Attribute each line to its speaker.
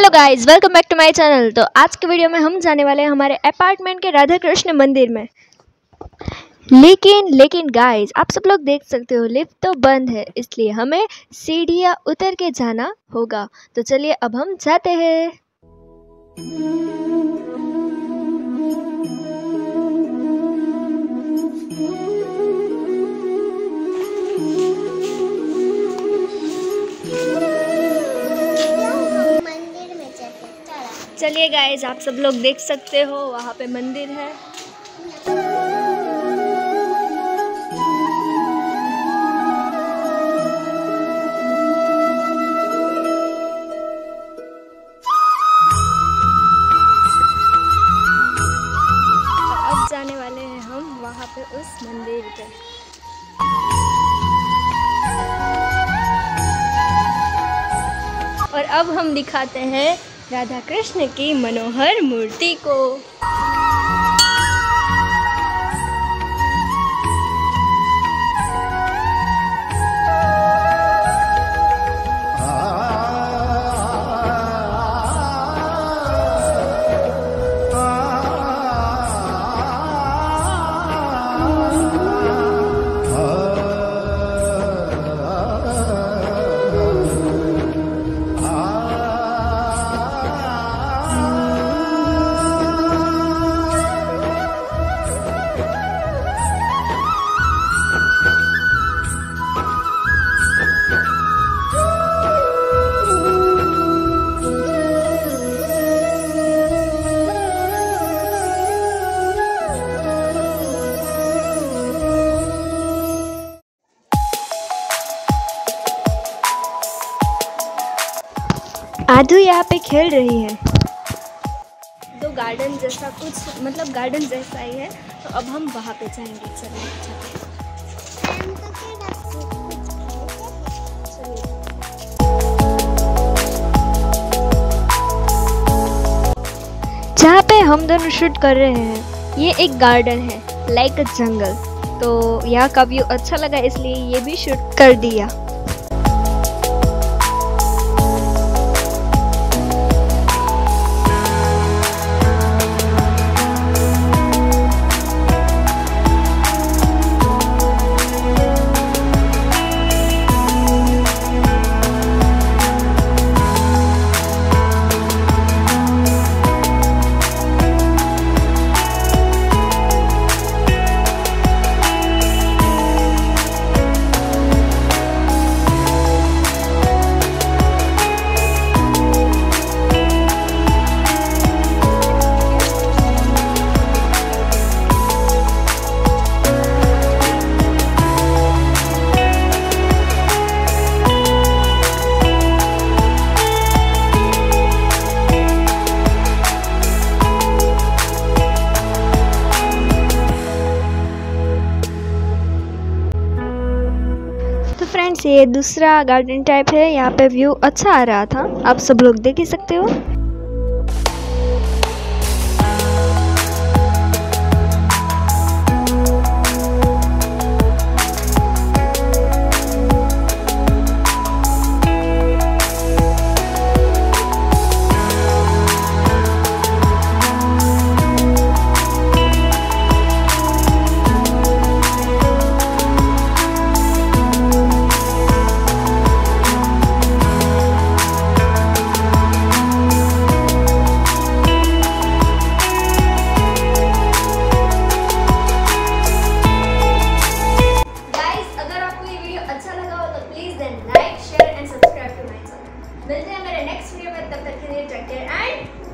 Speaker 1: Hello guys, welcome back to my channel. तो आज के वीडियो में हम जाने वाले हैं हमारे अपार्टमेंट के राधा कृष्ण मंदिर में। लेकिन लेकिन गाइस, आप सब लोग देख सकते हो, लिफ्ट तो बंद है, इसलिए हमें सीढ़ियाँ उतर के जाना होगा। तो चलिए, अब हम जाते हैं। चलिए गाइस आप सब लोग देख सकते हो, वहाँ पे मंदिर है। अब जाने वाले हैं हम वहाँ पे उस मंदिर पे। और अब हम दिखाते हैं राधा कृष्ण की मनोहर मूर्ति को। आधू यहाँ पे खेल रही है। दो गार्डन जैसा कुछ मतलब गार्डन जैसा ही है। तो अब हम वहाँ पे जाएँगे। चलिए
Speaker 2: तो कुछ
Speaker 1: चलिए जहाँ पे हम दोनों शूट कर रहे हैं ये एक गार्डन है लाइक अ जंगल। तो यहाँ का व्यू अच्छा लगा इसलिए ये भी शूट कर दिया। फ्रेंड्स ये दूसरा गार्डन टाइप है। यहाँ पे व्यू अच्छा आ रहा था। आप सब लोग देख ही सकते हो। like, share and subscribe to my channel. We'll see you in mein, next video ke the take care and